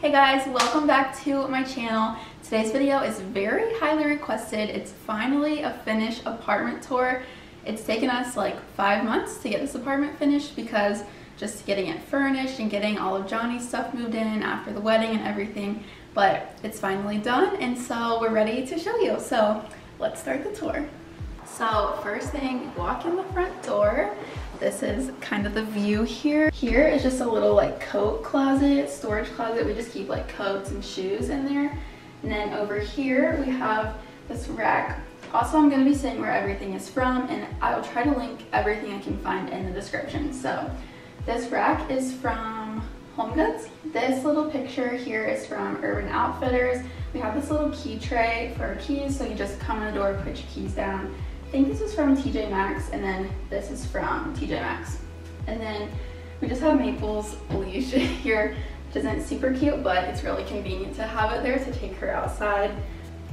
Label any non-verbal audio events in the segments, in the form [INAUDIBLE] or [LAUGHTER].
Hey guys, welcome back to my channel. Today's video is very highly requested. It's finally a finished apartment tour. It's taken us like five months to get this apartment finished because just getting it furnished and getting all of Johnny's stuff moved in after the wedding and everything. But it's finally done and so we're ready to show you. So let's start the tour. So first thing, walk in the front door. This is kind of the view here. Here is just a little like coat closet, storage closet. We just keep like coats and shoes in there. And then over here we have this rack. Also, I'm gonna be saying where everything is from and I will try to link everything I can find in the description. So this rack is from Home Goods. This little picture here is from Urban Outfitters. We have this little key tray for our keys. So you just come in the door, put your keys down, think this is from TJ Maxx and then this is from TJ Maxx. And then we just have Maple's leash [LAUGHS] here, which isn't super cute, but it's really convenient to have it there to take her outside.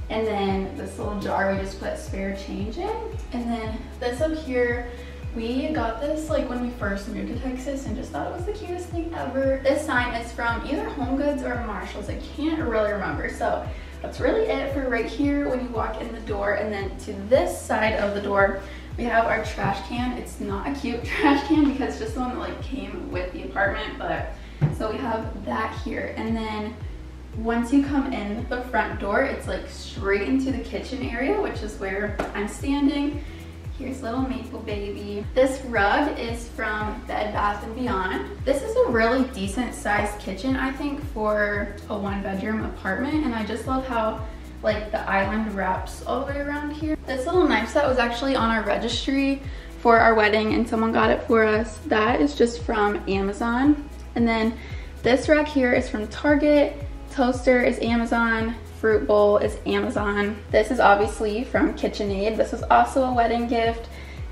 And then this little jar we just put spare change in. And then this up here, we got this like when we first moved to Texas and just thought it was the cutest thing ever. This sign is from either Home Goods or Marshalls. I can't really remember. So that's really it for right here when you walk in the door. And then to this side of the door, we have our trash can. It's not a cute [LAUGHS] trash can because it's just the one that like came with the apartment, but so we have that here. And then once you come in the front door, it's like straight into the kitchen area, which is where I'm standing. Here's little Maple Baby. This rug is from Bed Bath & Beyond. This is a really decent sized kitchen, I think, for a one bedroom apartment. And I just love how like the island wraps all the way around here. This little knife set was actually on our registry for our wedding and someone got it for us. That is just from Amazon. And then this rack here is from Target. Toaster is Amazon fruit bowl is Amazon. This is obviously from KitchenAid. This was also a wedding gift.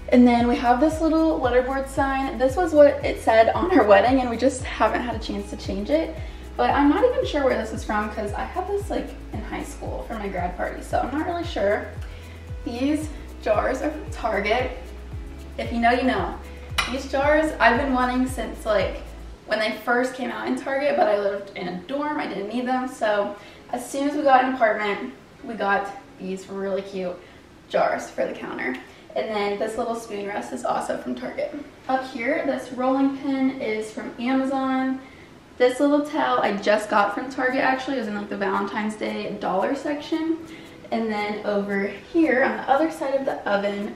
And then we have this little letterboard sign. This was what it said on our wedding and we just haven't had a chance to change it. But I'm not even sure where this is from because I had this like in high school for my grad party. So I'm not really sure. These jars are from Target. If you know, you know. These jars I've been wanting since like when they first came out in Target, but I lived in a dorm. I didn't need them. So as soon as we got an apartment, we got these really cute jars for the counter. And then this little spoon rest is also from Target. Up here, this rolling pin is from Amazon. This little towel I just got from Target actually. It was in like the Valentine's Day dollar section. And then over here on the other side of the oven,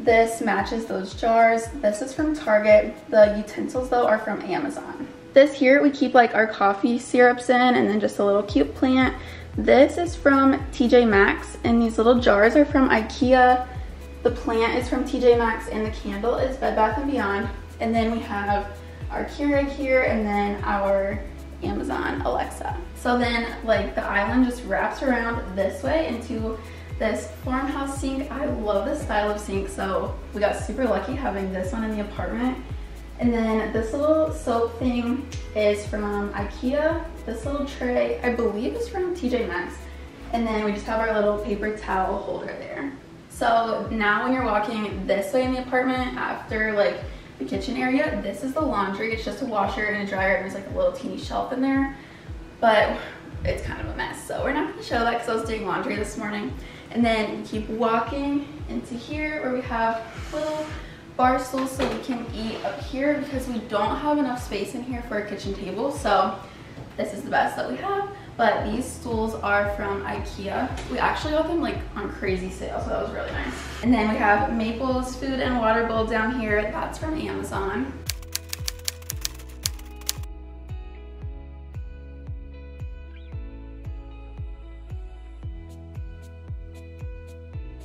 this matches those jars. This is from Target. The utensils though are from Amazon. This here, we keep like our coffee syrups in and then just a little cute plant. This is from TJ Maxx and these little jars are from Ikea. The plant is from TJ Maxx and the candle is Bed Bath & Beyond. And then we have our Keurig here and then our Amazon Alexa. So then like the island just wraps around this way into this farmhouse sink. I love this style of sink, so we got super lucky having this one in the apartment. And then this little soap thing is from um, Ikea. This little tray, I believe is from TJ Maxx. And then we just have our little paper towel holder there. So now when you're walking this way in the apartment after like the kitchen area, this is the laundry. It's just a washer and a dryer. And there's like a little teeny shelf in there, but it's kind of a mess. So we're not gonna show that because I was doing laundry this morning. And then keep walking into here where we have little bar stools so we can eat up here because we don't have enough space in here for a kitchen table. So this is the best that we have. But these stools are from Ikea. We actually got them like on crazy sale, so that was really nice. And then we have Maple's food and water bowl down here. That's from Amazon.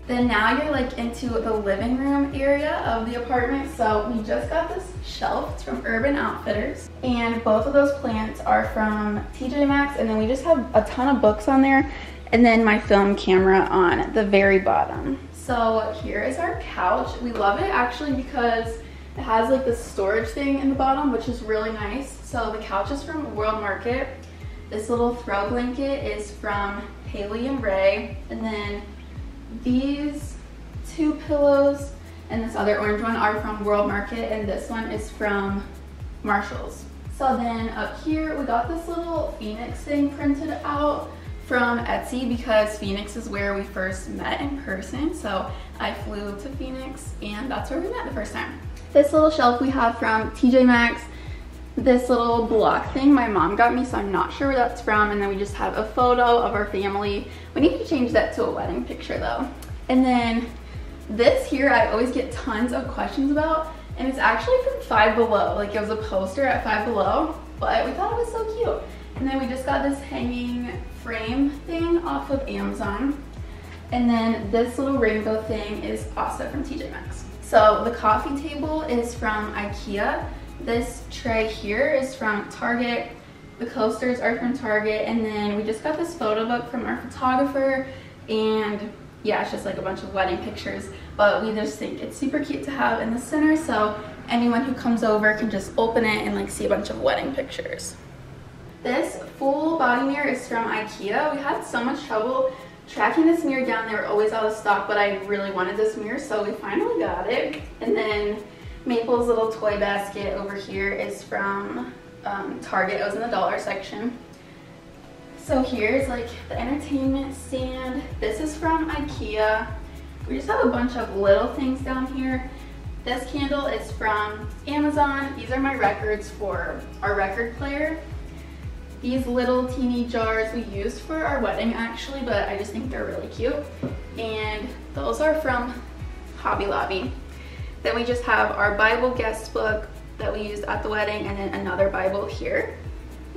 Then now you're like into the living room area of the apartment. So we just got this shelf, it's from Urban Outfitters. And both of those plants are from TJ Maxx. And then we just have a ton of books on there. And then my film camera on the very bottom. So here is our couch. We love it actually because it has like this storage thing in the bottom, which is really nice. So the couch is from World Market. This little throw blanket is from Haley and Ray. And then these two pillows and this other orange one are from World Market and this one is from Marshalls. So then up here, we got this little Phoenix thing printed out from Etsy because Phoenix is where we first met in person. So I flew to Phoenix and that's where we met the first time. This little shelf we have from TJ Maxx. This little block thing my mom got me, so I'm not sure where that's from. And then we just have a photo of our family. We need to change that to a wedding picture though. And then this here, I always get tons of questions about, and it's actually from Five Below. Like it was a poster at Five Below, but we thought it was so cute. And then we just got this hanging frame thing off of Amazon. And then this little rainbow thing is also from TJ Maxx. So the coffee table is from Ikea. This tray here is from Target. The coasters are from Target. And then we just got this photo book from our photographer. And yeah, it's just like a bunch of wedding pictures. But we just think it's super cute to have in the center. So anyone who comes over can just open it and like see a bunch of wedding pictures. This full body mirror is from Ikea. We had so much trouble tracking this mirror down. They were always out of stock, but I really wanted this mirror, so we finally got it. And then Maple's little toy basket over here is from um, Target. It was in the dollar section. So here's like the entertainment stand. This is from Ikea. We just have a bunch of little things down here. This candle is from Amazon. These are my records for our record player these little teeny jars we used for our wedding actually, but I just think they're really cute. And those are from Hobby Lobby. Then we just have our Bible guest book that we used at the wedding and then another Bible here.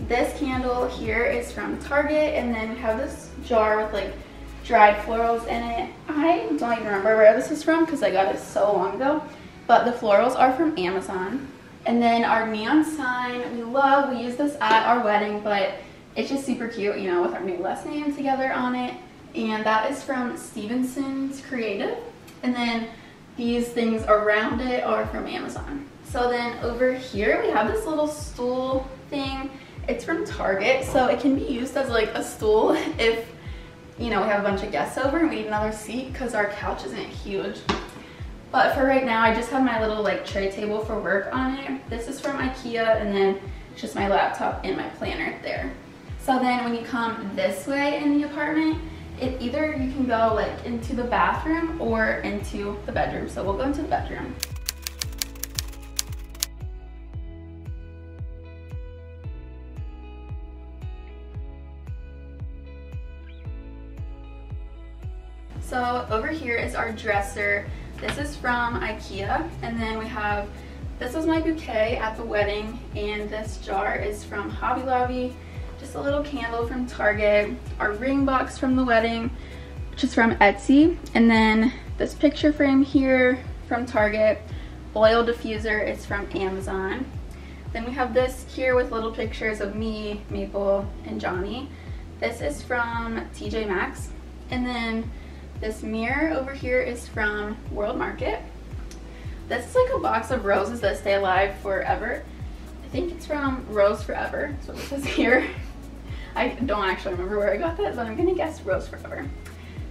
This candle here is from Target and then we have this jar with like dried florals in it. I don't even remember where this is from because I got it so long ago, but the florals are from Amazon. And then our neon sign, we love, we use this at our wedding, but it's just super cute, you know, with our new last name together on it. And that is from Stevenson's Creative. And then these things around it are from Amazon. So then over here, we have this little stool thing. It's from Target, so it can be used as like a stool [LAUGHS] if, you know, we have a bunch of guests over and we need another seat because our couch isn't huge. But for right now, I just have my little like tray table for work on it. This is from Ikea and then just my laptop and my planner there. So then when you come this way in the apartment, it either you can go like into the bathroom or into the bedroom. So we'll go into the bedroom. So over here is our dresser. This is from Ikea. And then we have, this was my bouquet at the wedding. And this jar is from Hobby Lobby. Just a little candle from Target. Our ring box from the wedding, which is from Etsy. And then this picture frame here from Target. Oil diffuser is from Amazon. Then we have this here with little pictures of me, Maple, and Johnny. This is from TJ Maxx. And then this mirror over here is from World Market. This is like a box of roses that stay alive forever. I think it's from Rose Forever, so this is here. [LAUGHS] I don't actually remember where I got that, but I'm gonna guess Rose Forever.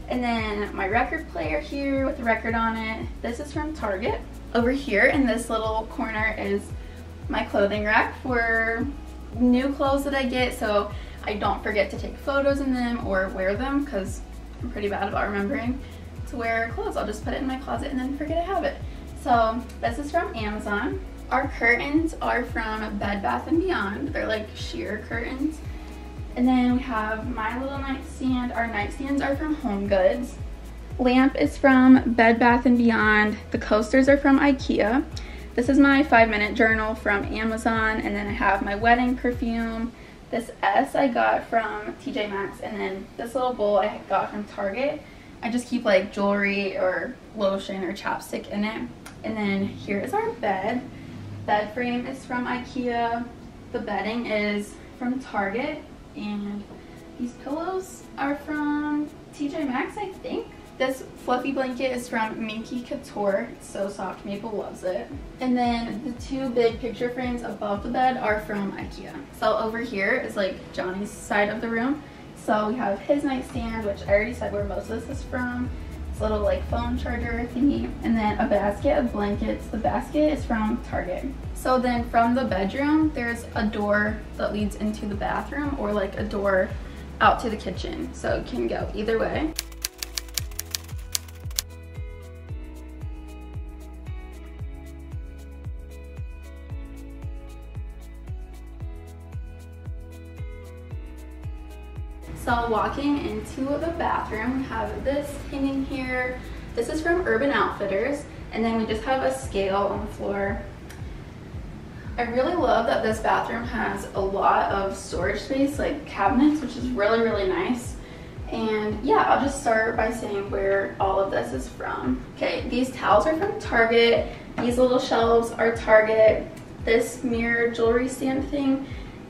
And then my record player here with the record on it. This is from Target. Over here in this little corner is my clothing rack for new clothes that I get so I don't forget to take photos in them or wear them because I'm pretty bad about remembering to wear clothes. I'll just put it in my closet and then forget I have it. So this is from Amazon. Our curtains are from Bed Bath & Beyond. They're like sheer curtains. And then we have my little nightstand. Our nightstands are from Home Goods. Lamp is from Bed Bath & Beyond. The coasters are from Ikea. This is my five minute journal from Amazon. And then I have my wedding perfume, this S I got from TJ Maxx and then this little bowl I got from Target. I just keep like jewelry or lotion or chapstick in it. And then here is our bed. Bed frame is from Ikea. The bedding is from Target. And these pillows are from TJ Maxx, I think. This fluffy blanket is from Minky Couture. It's so soft. Maple loves it. And then the two big picture frames above the bed are from Ikea. So over here is like Johnny's side of the room. So we have his nightstand, which I already said where most of this is from. this little like phone charger thingy, and then a basket of blankets. The basket is from Target. So then from the bedroom, there's a door that leads into the bathroom or like a door out to the kitchen. So it can go either way. So walking into the bathroom, we have this hanging here. This is from Urban Outfitters. And then we just have a scale on the floor. I really love that this bathroom has a lot of storage space, like cabinets, which is really, really nice. And yeah, I'll just start by saying where all of this is from. Okay, these towels are from Target. These little shelves are Target. This mirror jewelry stand thing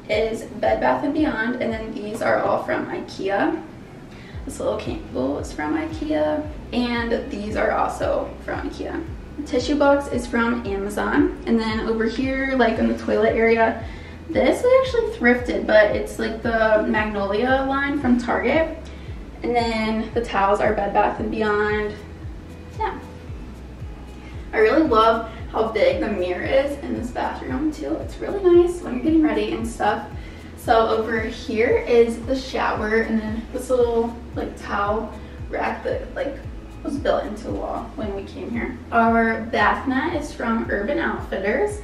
is Bed Bath & Beyond, and then these are all from Ikea. This little candle is from Ikea, and these are also from Ikea. Tissue box is from Amazon, and then over here, like in the toilet area, this is actually thrifted, but it's like the Magnolia line from Target. And then the towels are Bed Bath & Beyond. Yeah. I really love how big the mirror is in this bathroom too. It's really nice when you're getting ready and stuff. So over here is the shower and then this little like towel rack that like was built into the wall when we came here. Our bath mat is from Urban Outfitters.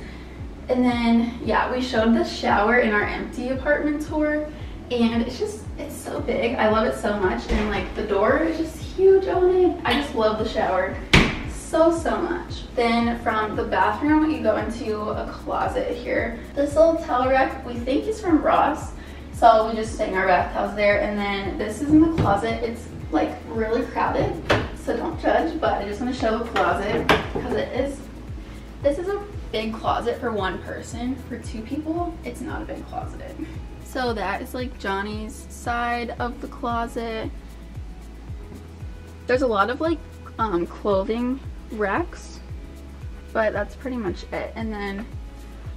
And then, yeah, we showed the shower in our empty apartment tour and it's just, it's so big. I love it so much. And like the door is just huge on it. I just love the shower so, so much. Then from the bathroom, you go into a closet here. This little towel rack, we think is from Ross. So we just hang our bath towels there. And then this is in the closet. It's like really crowded, so don't judge, but I just want to show the closet because it is, this is a big closet for one person. For two people, it's not a big closet. So that is like Johnny's side of the closet. There's a lot of like um, clothing racks, but that's pretty much it. And then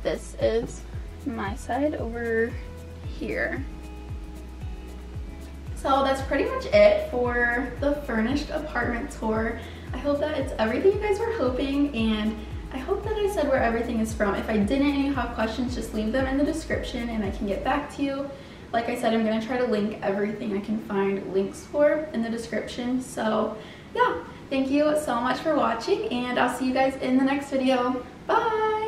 this is my side over here. So that's pretty much it for the furnished apartment tour. I hope that it's everything you guys were hoping and I hope that I said where everything is from. If I didn't and you have questions, just leave them in the description and I can get back to you. Like I said, I'm gonna try to link everything I can find links for in the description. So yeah, Thank you so much for watching and I'll see you guys in the next video. Bye!